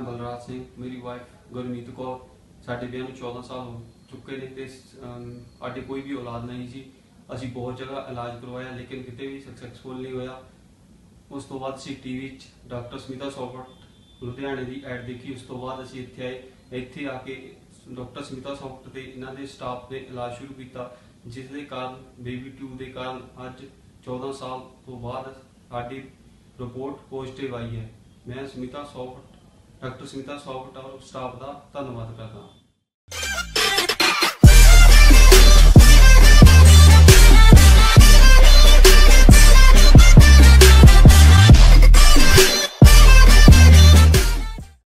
ਬਲਰਾਜ ਸਿੰਘ ਮੇਰੀ ਵਾਈਫ ਗੁਰਮੀਤ ਕੌਰ। ਸਾਡੇ ਵਿਆਹ ਨੂੰ 14 ਸਾਲ ਹੋ ਚੁੱਕੇ ਨੇ ਤੇ ਅਮ, ਸਾਡੇ ਕੋਈ ਵੀ ਔਲਾਦ ਨਹੀਂ ਸੀ। ਅਸੀਂ ਬਹੁਤ ਜਗ੍ਹਾ ਇਲਾਜ ਕਰਵਾਇਆ ਲੇਕਿਨ ਕਿਤੇ ਵੀ ਸਕਸੈਸਫੁਲ ਨਹੀਂ ਹੋਇਆ। ਉਸ ਤੋਂ ਬਾਅਦ ਅਸੀਂ ਟੀਵੀ 'ਚ ਡਾਕਟਰ ਸਮਿਤਾ ਸੌਫਟ ਲੁਧਿਆਣੇ ਦੀ ਐਡ ਦੇਖੀ। ਉਸ ਤੋਂ ਬਾਅਦ ਅਸੀਂ ਇੱਥੇ ਆਏ। ਇੱਥੇ ਆ ਕੇ ਡਾਕਟਰ ਸਮਿਤਾ ਸੌਫਟ ਤੇ ਇਹਨਾਂ ਦੇ ਸਟਾਫ ਨੇ ਇਲਾਜ ਸ਼ੁਰੂ ਕੀਤਾ ਜਿਸ ਦੇ ਕਾਰਨ ਬੇਬੀ ਟਿਊਬ ਦੇ ਕਾਰਨ ਅੱਜ 14 ਸਾਲ ਤੋਂ ਬਾਅਦ ਸਾਡੀ ਰਿਪੋਰਟ ਪੋਜ਼ਿਟਿਵ ਆਈ ਹੈ। ਮੈਂ ਸਮਿਤਾ ਸੌਫਟ ਡਾਕਟਰ ਸਮਿਤਾ ਸੌਫਟ ਔਰ ਸਟਾਫ ਦਾ ਧੰਨਵਾਦ ਕਰਦਾ ਹਾਂ।